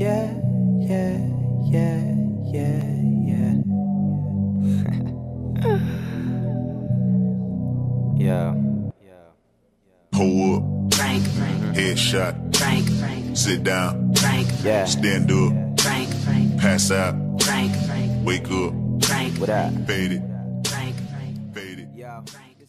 Yeah, yeah, yeah, yeah, yeah. yeah. Hold up, Frank, headshot, Frank, sit down, Frank, Yeah. stand up, Frank, pass out, Frank, wake up, Frank, What up? fade it, Frank, Faded. it. Yeah. Frank.